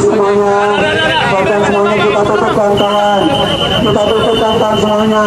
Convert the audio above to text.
semuanya. Bahkan semuanya. Kita tutup tangan kita tutup tangan semuanya.